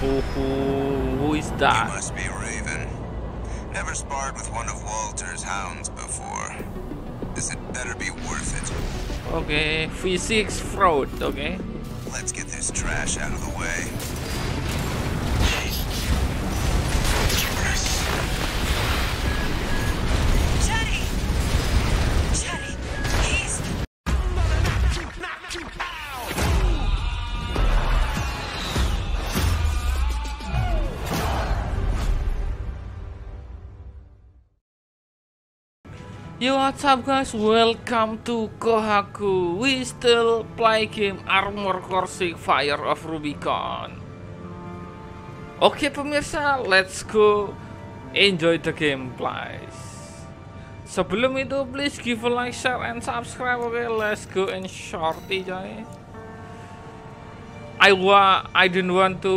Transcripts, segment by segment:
Who, who, who is You that? must be Raven. Never sparred with one of Walter's hounds before. This had better be worth it. Okay, physics fraud. Okay. Let's get this trash out of the way. Yo what's up guys, welcome to Kohaku. We still play game Armor Core 6 Fire of Rubicon. Oke pemirsa, let's go Enjoy the game guys Sebelum itu please give a like, share, and subscribe Oke, let's go and shorty coy I wa I don't want to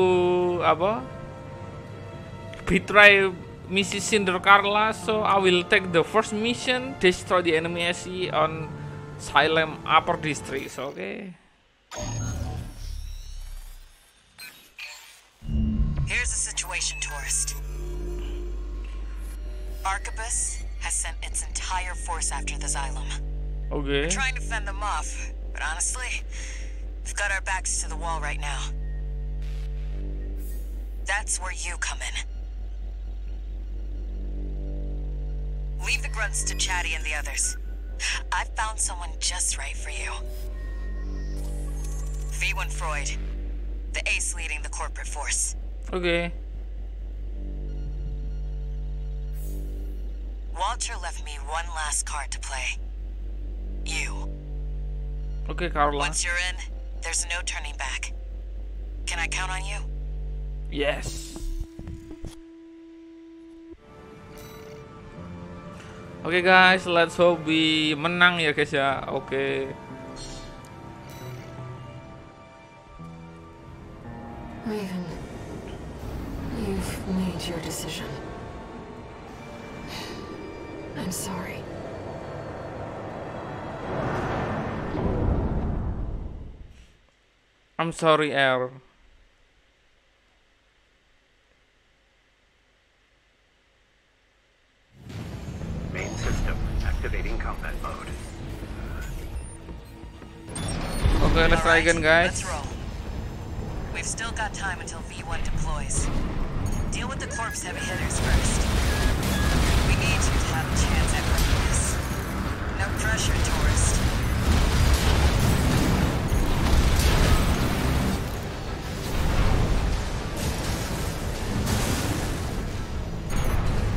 apa? Betray Mrs. Cinder Carla, so I will take the first mission, destroy the enemy SE on Xylem Upper District, okay? Here's the situation, tourist. Arquebus has sent its entire force after the Xylem. Okay. We're Trying to fend them off, but honestly, we've got our backs to the wall right now. That's where you come in. Grunts to Chatty and the others. I've found someone just right for you. V1 Freud, the ace leading the corporate force. Okay. Walter left me one last card to play. You. Okay, Carla. Once you're in, there's no turning back. Can I count on you? Yes. Oke guys, let's hope we menang ya guys ya. Oke. Raven, you've made your decision. I'm sorry. I'm sorry, Air. Oke, let's try again guys. Let's roll. We've still got time until V1 deploys. Deal with the corpse heavy hitters first. We need you to have a chance at winning this. No pressure, tourist.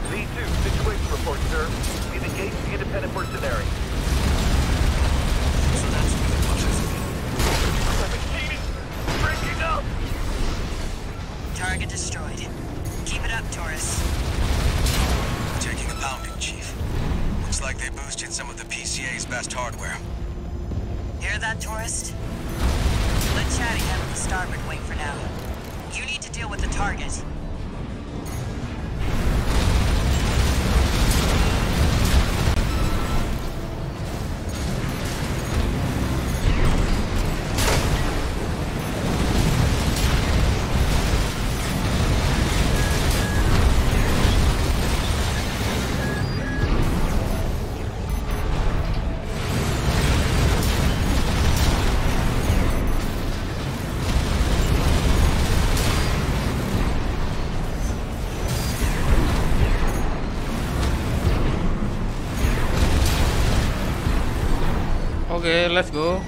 Z2, situation report, sir. We've engaged the independent mercenary. Chatty handle the starboard wing for now. You need to deal with the target. Oke, let's go.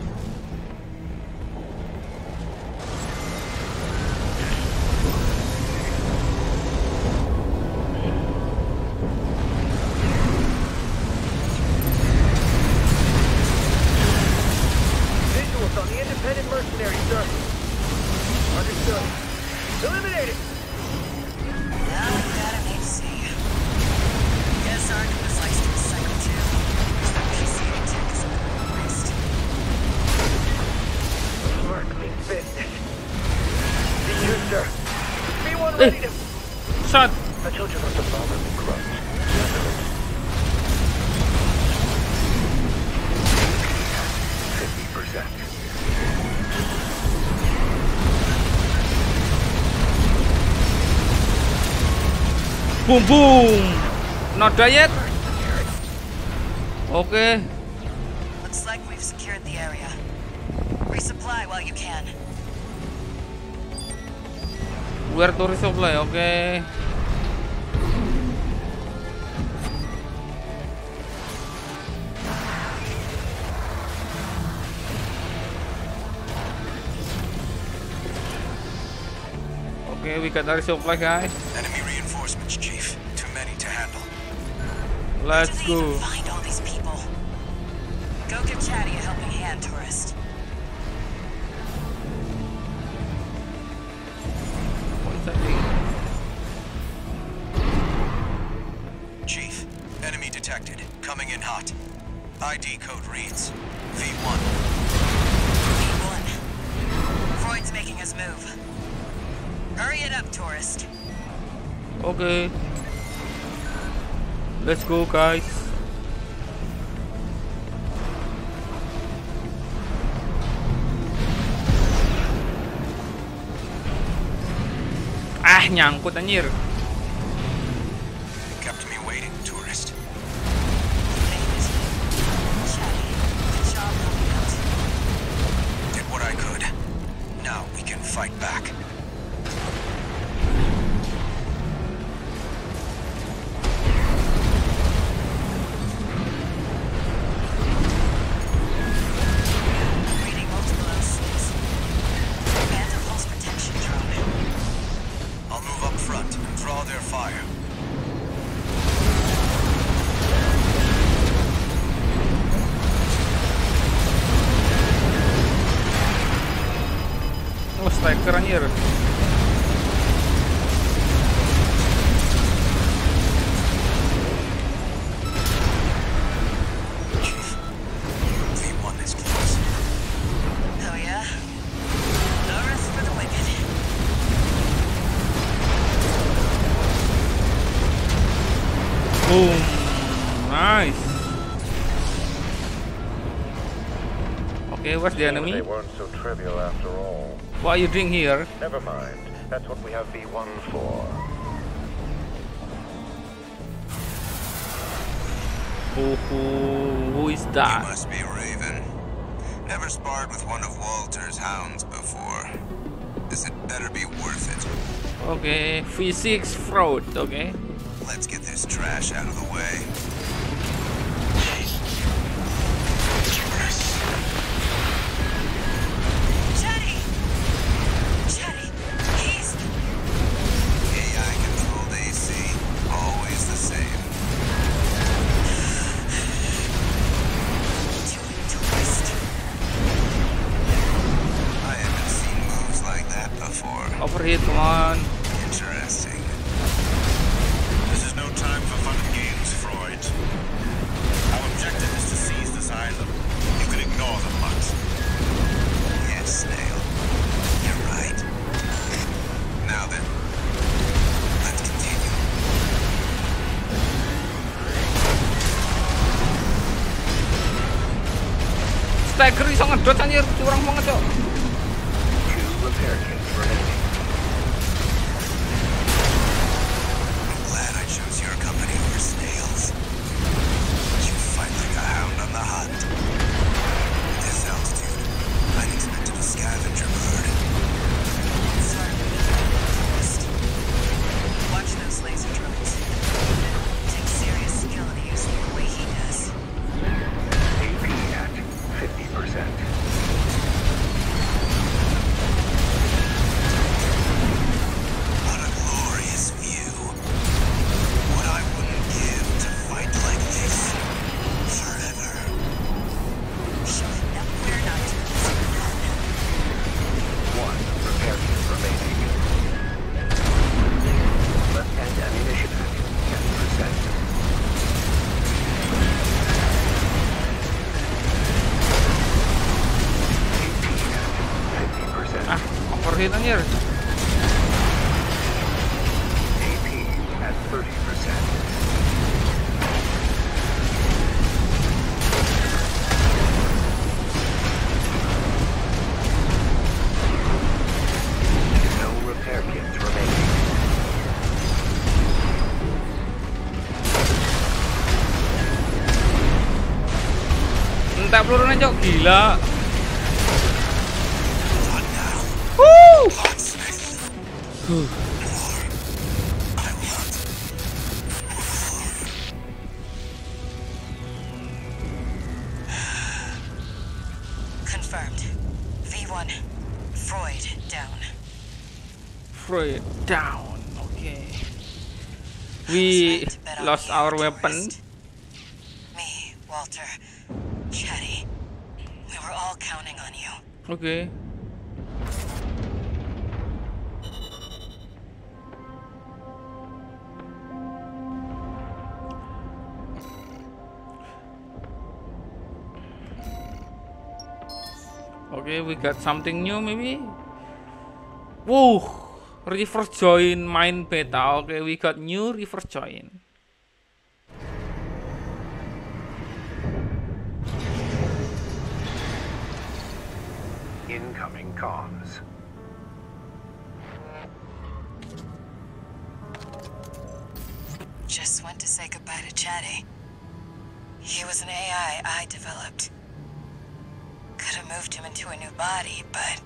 Shot. I told you not to bother me, Grunt. Fifty percent. Boom boom. Not die yet. Okay. Looks like we've secured the area. Resupply while you can. Where to resupply? Okay. Okay, we got our supply, guys. Enemy reinforcements, Chief. Too many to handle. Let's Where do they go. find all these people? Go give Chatty a helping hand, tourist. That thing? Chief, enemy detected. Coming in hot. ID code reads V1. V1. Freud's making his move. Hurry it up, tourist. Okay. Let's go, guys. Nyangkut anjir. No rest for the wicked. Nice. Okay, what's the They enemy? weren't so trivial after all. What are you doing here? Never mind. That's what we have V1 for. Who, who, who is You that? must be Raven. Never sparred with one of Walter's hounds before. This had better be worth it. Okay, V6 Freud. Okay. Let's get this trash out of the way. Overheat, come on. Interesting. This is no time for fun and games, Freud. Our objective is to seize this island. You can ignore the mutt. Yes, Snail. You're right. Now then, let's continue. Striker iso ngedot anjir, curang banget, Cok. hit on here. AP at 30%. Tak perlu nak joki lah Confirmed. V1. Freud down. Freud down. Okay. We Right, bet on lost our weapon. Me, Walter, Chatty. We were all counting on you. Okay. Okay, we got something new maybe. Whoa, reverse joint main beta. Okay, we got new reverse joint. Incoming comms. Just went to say goodbye to Chatty. He was an AI I developed. Could have moved him into a new body, but.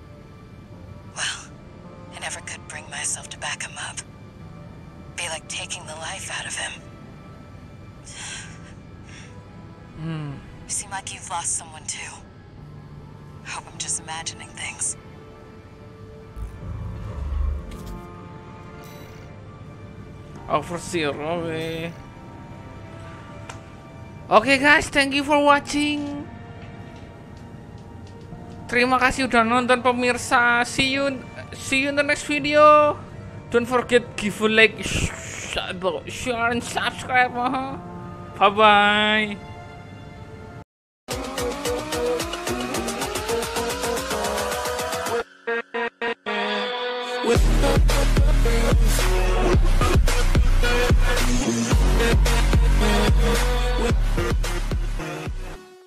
Well, I never could bring myself to back him up. Be like taking the life out of him. Hmm. You seem like you've lost someone too. Hope I'm just imagining things. Overseer, oke. Oke guys, thank you for watching. Terima kasih udah nonton pemirsa. See you see you in the next video. Don't forget give a like, sh- share and subscribe. Bye bye.